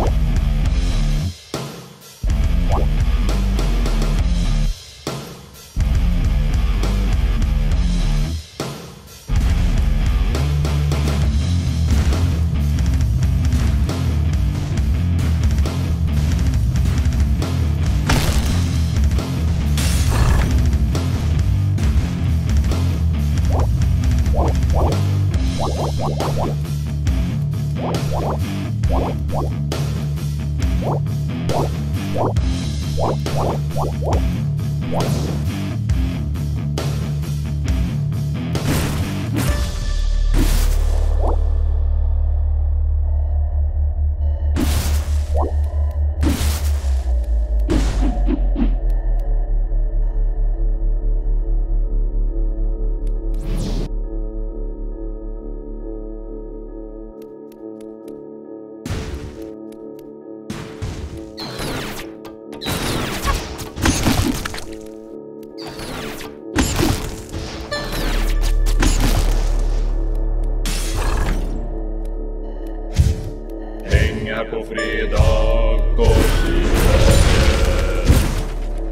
you Kors i magen.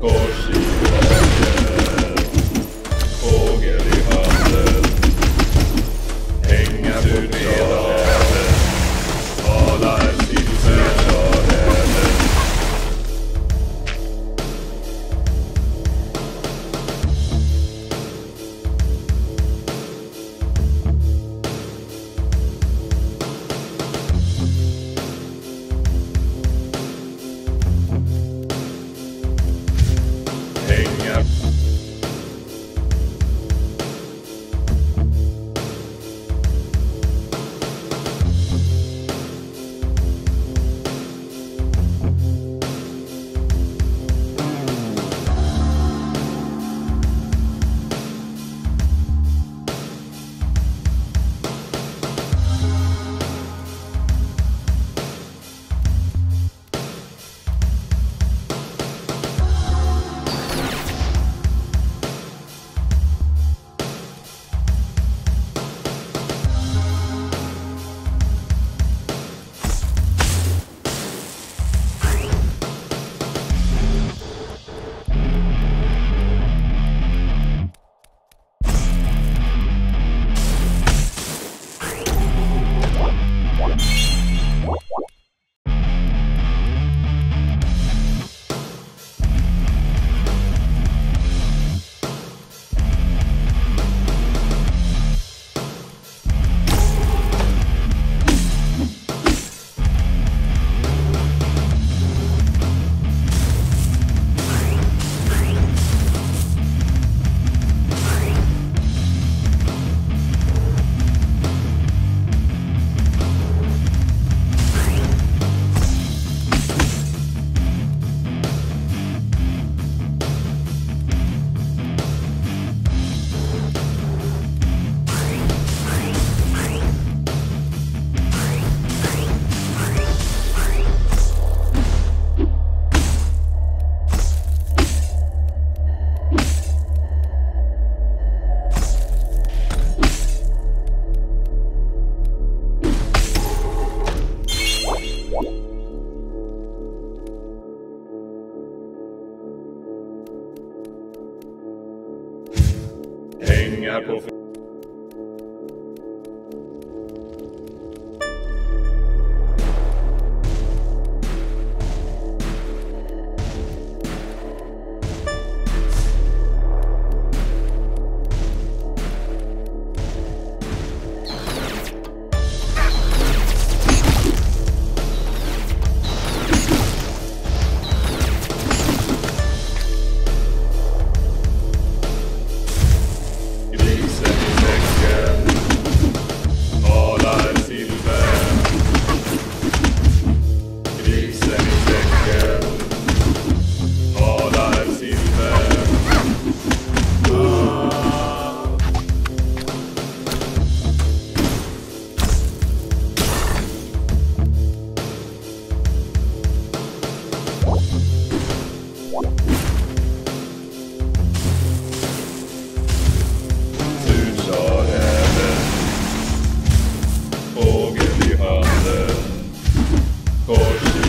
Kors i magen. Jakob. God.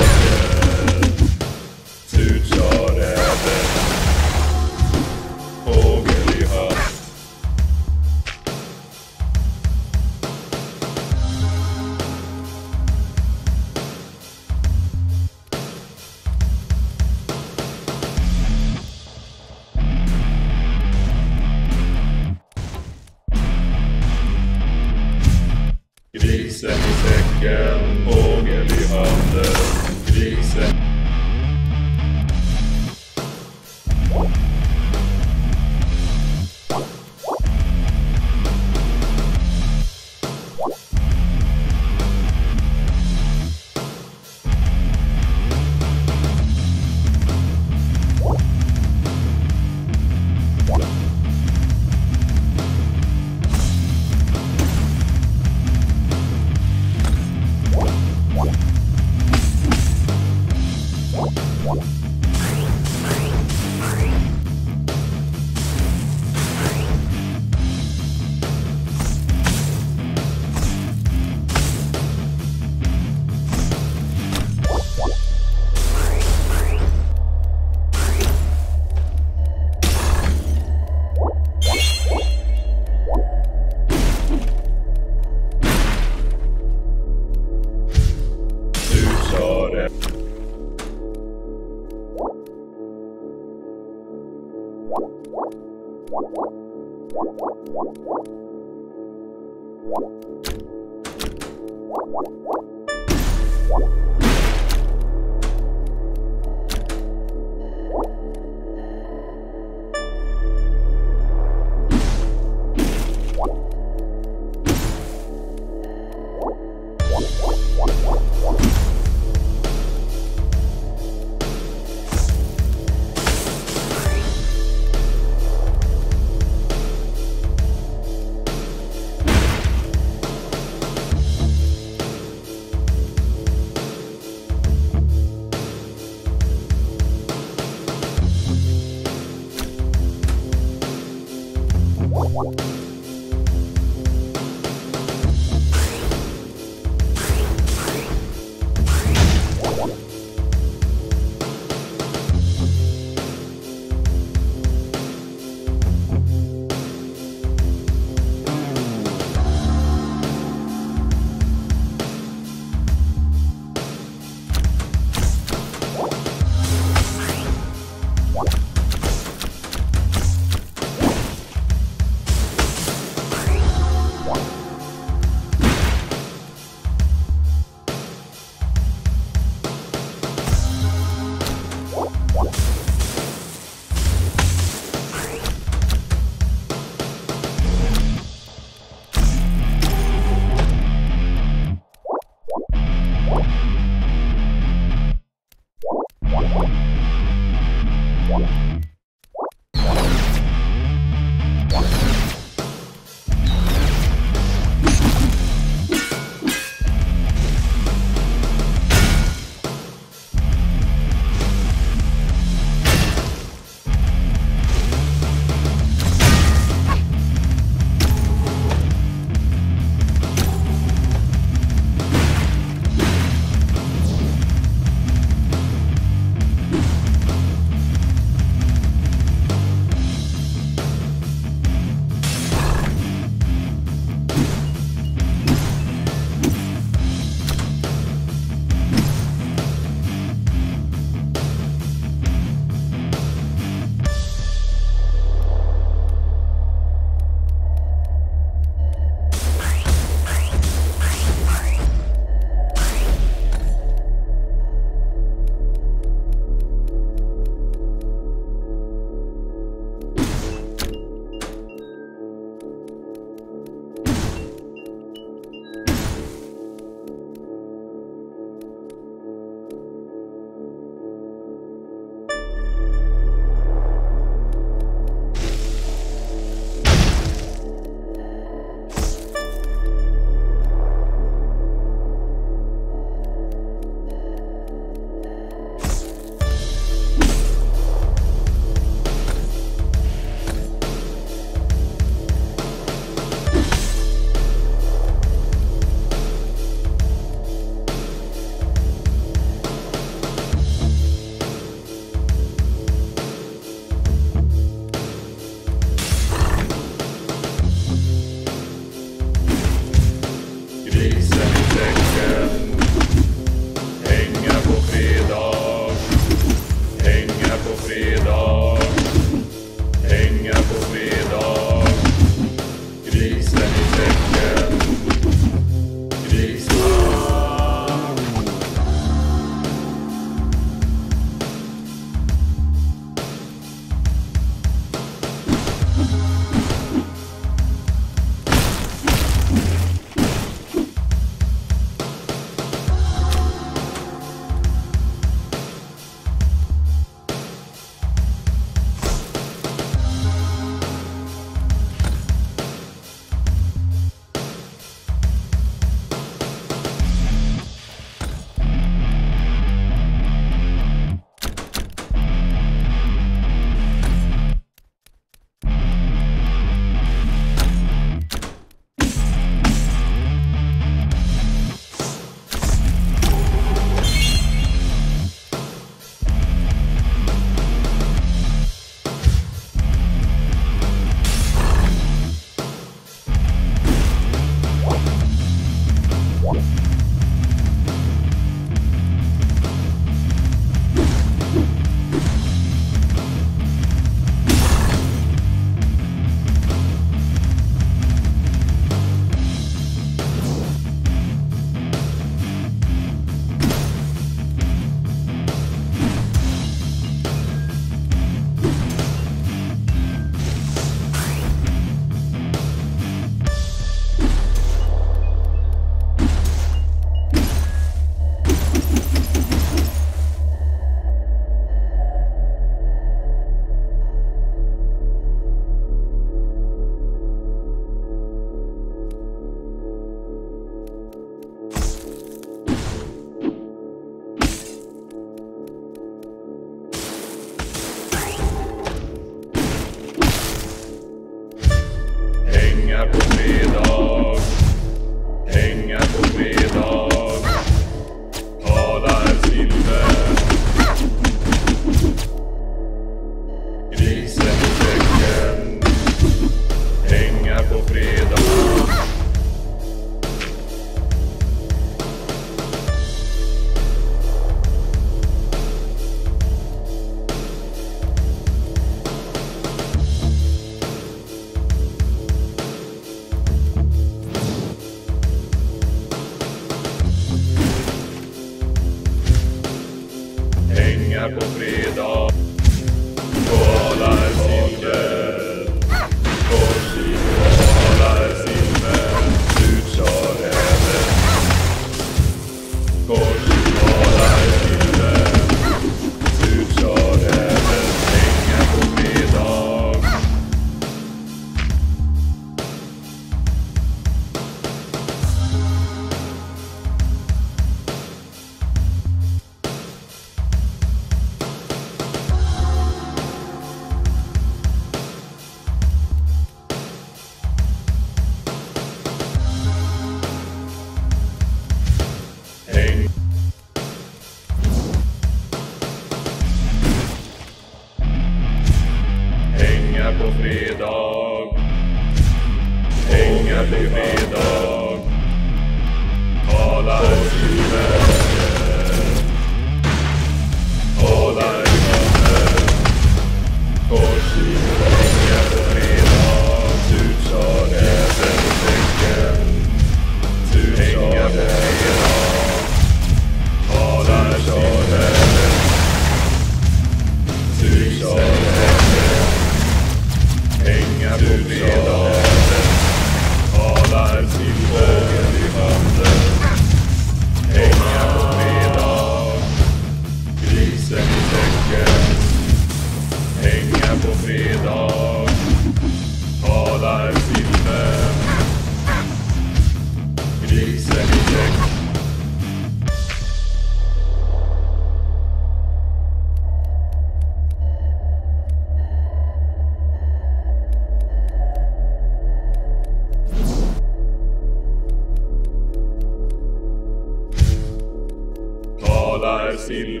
sill.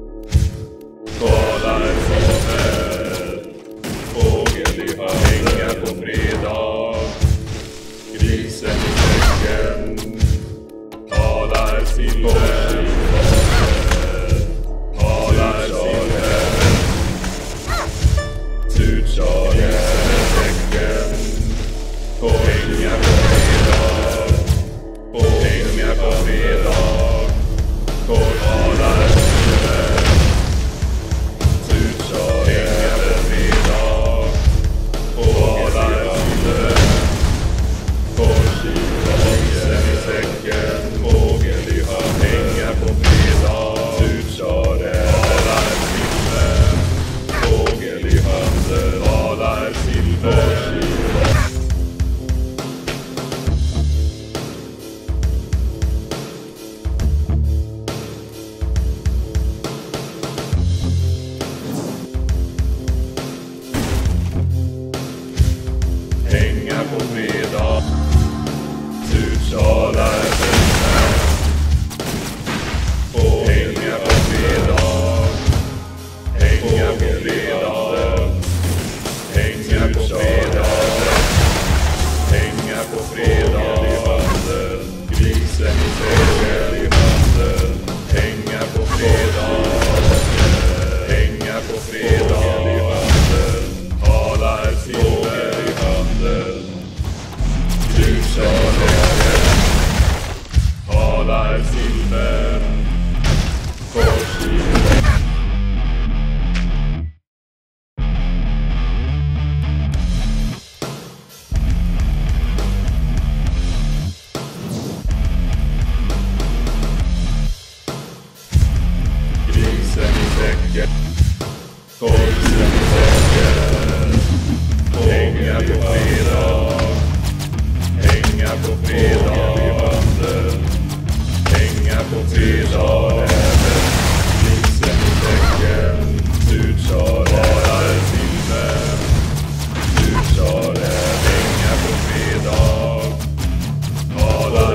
For life. for life.